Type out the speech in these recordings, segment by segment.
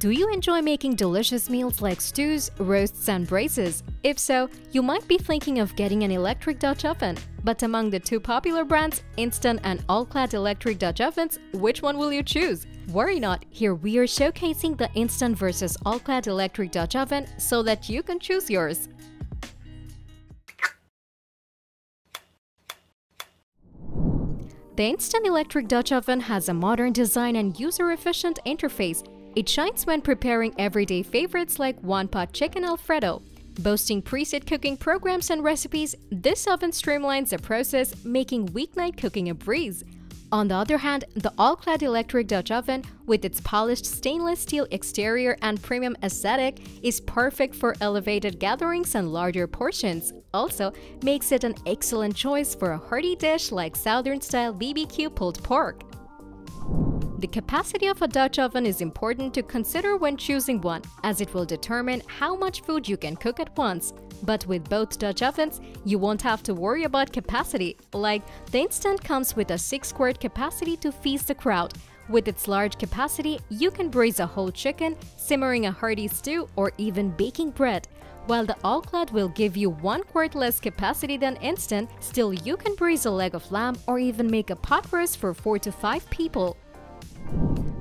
Do you enjoy making delicious meals like stews, roasts, and braised? If so, you might be thinking of getting an electric Dutch oven. But among the two popular brands, Instant and All-Clad electric Dutch ovens, which one will you choose? Worry not, here we are showcasing the Instant versus All-Clad electric Dutch oven so that you can choose yours. The Instant Electric Dutch Oven has a modern design and user-efficient interface. It shines when preparing everyday favorites like one-pot chicken alfredo. Boasting preset cooking programs and recipes, this oven streamlines the process, making weeknight cooking a breeze. On the other hand, the all-clad electric Dutch oven, with its polished stainless steel exterior and premium aesthetic, is perfect for elevated gatherings and larger portions. Also, makes it an excellent choice for a hearty dish like Southern-style BBQ pulled pork. The capacity of a Dutch oven is important to consider when choosing one, as it will determine how much food you can cook at once. But with both Dutch ovens, you won't have to worry about capacity, like the Instant comes with a 6 quart capacity to feast the crowd. With its large capacity, you can braise a whole chicken, simmering a hearty stew, or even baking bread. While the All-Clad will give you 1 quart less capacity than Instant, still you can braise a leg of lamb or even make a pot roast for 4 to 5 people.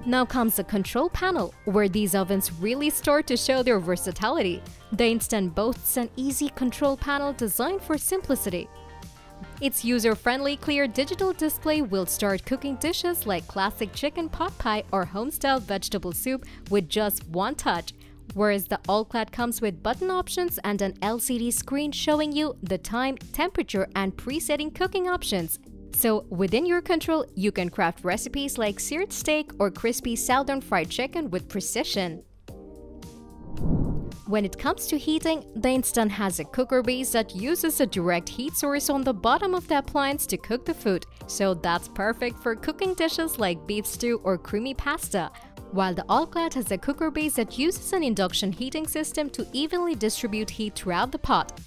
Now comes the control panel, where these ovens really start to show their versatility. The Instant boasts an easy control panel designed for simplicity. Its user-friendly clear digital display will start cooking dishes like classic chicken pot pie or home-style vegetable soup with just one touch, whereas the All-Clad comes with button options and an LCD screen showing you the time, temperature, and presetting cooking options. So, within your control, you can craft recipes like seared steak or crispy southern fried chicken with precision. When it comes to heating, the Instant has a cooker base that uses a direct heat source on the bottom of the appliance to cook the food, so that's perfect for cooking dishes like beef stew or creamy pasta, while the All-Clad has a cooker base that uses an induction heating system to evenly distribute heat throughout the pot.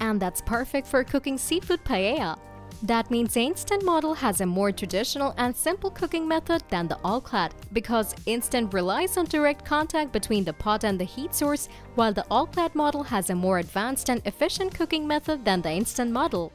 And that's perfect for cooking seafood paella. That means the Instant model has a more traditional and simple cooking method than the All-Clad because Instant relies on direct contact between the pot and the heat source, while the All-Clad model has a more advanced and efficient cooking method than the Instant model.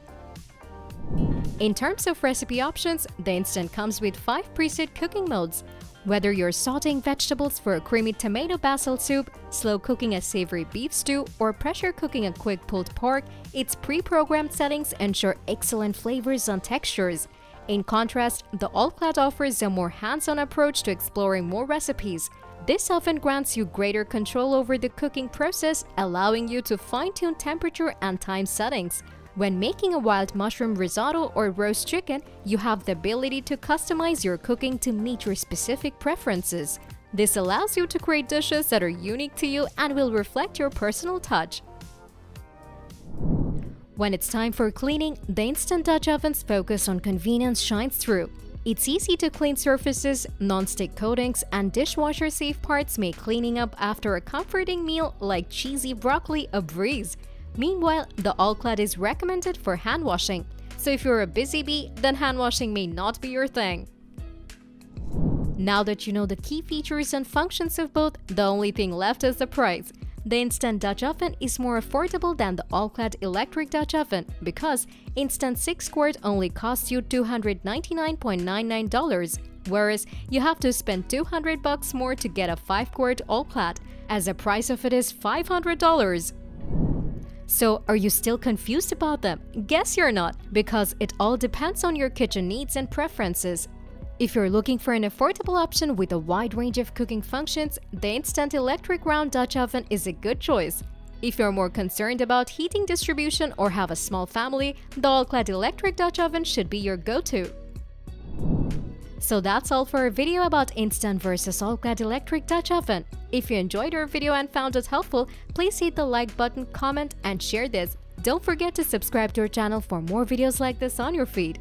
In terms of recipe options, the Instant comes with 5 preset cooking modes. Whether you're sauteing vegetables for a creamy tomato basil soup, slow cooking a savory beef stew, or pressure cooking a quick pulled pork, its pre-programmed settings ensure excellent flavors and textures. In contrast, the All-Clad offers a more hands-on approach to exploring more recipes. This often grants you greater control over the cooking process, allowing you to fine-tune temperature and time settings. When making a wild mushroom risotto or roast chicken, you have the ability to customize your cooking to meet your specific preferences. This allows you to create dishes that are unique to you and will reflect your personal touch. When it's time for cleaning, the Instant Dutch Oven's focus on convenience shines through. It's easy to clean surfaces, non-stick coatings, and dishwasher-safe parts make cleaning up after a comforting meal like cheesy broccoli a breeze. Meanwhile, the All-Clad is recommended for hand washing, so if you're a busy bee, then hand washing may not be your thing. Now that you know the key features and functions of both, the only thing left is the price. The Instant Dutch Oven is more affordable than the All-Clad Electric Dutch Oven because Instant 6 quart only costs you $299.99, whereas you have to spend 200 bucks more to get a 5 quart All-Clad, as the price of it is $500. So, are you still confused about them? Guess you're not, because it all depends on your kitchen needs and preferences. If you're looking for an affordable option with a wide range of cooking functions, the Instant Electric Round Dutch Oven is a good choice. If you're more concerned about heating distribution or have a small family, the All-Clad Electric Dutch Oven should be your go-to. So that's all for our video about Instant versus All-Clad Electric Dutch Oven. If you enjoyed our video and found it helpful, please hit the like button, comment and share this. Don't forget to subscribe to our channel for more videos like this on your feed.